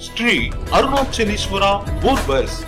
Sri Arunachaleswara borewells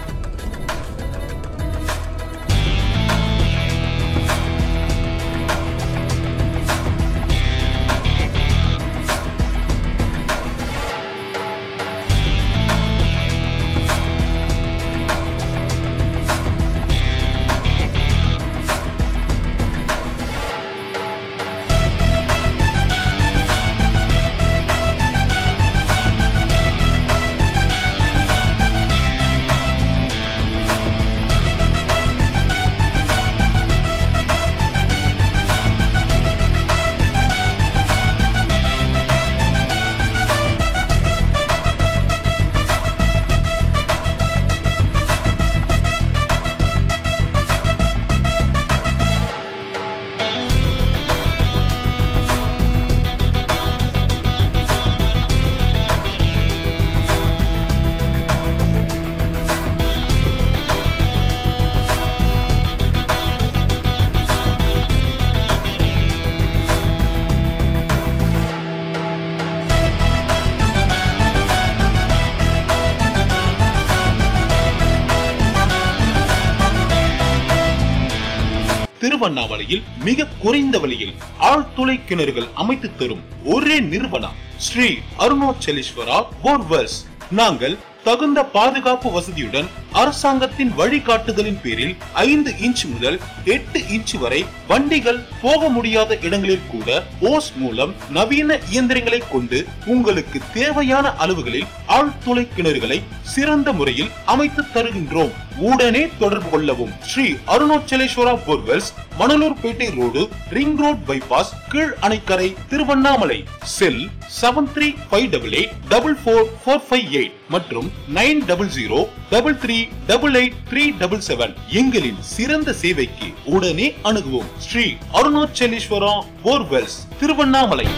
திருவண்ணாமலையில் மிக குறைந்த விலையில் ஆழ்துளை கிணறுகள் அமைத்து தரும் ஒரே நிறுவனம் ஸ்ரீ அருணாச்சலேஸ்வரா போர்வெல்ஸ் நாங்கள் தகுந்த பாதுகாப்பு வசதியுடன் அரசாங்கத்தின் வழிகாட்டுதலின் பேரில் ஐந்து இன்ச் முதல் எட்டு இன்ச் வரை வண்டிகள் போக முடியாத இடங்களில் கூட ஓஸ் மூலம் நவீன இயந்திரங்களை கொண்டு உங்களுக்கு தேவையான அளவுகளில் ஆழ்துளை கிணறுகளை சிறந்த முறையில் அமைத்து தருகின்றோம். உடனே தொடர்பு கொள்ளவும். Sri Arunachaleswara borewells Manalur Pettai road ring road bypass கீழ் Anaikarai Tiruvannamalai. Cell seven three five double eight double four four five eight மற்றும் nine double zero double three double eight three double seven எங்களின் சிறந்த சேவைக்கு உடனே அணுகுவோம் Sri Arunachaleswaram borewells Tiruvannamalai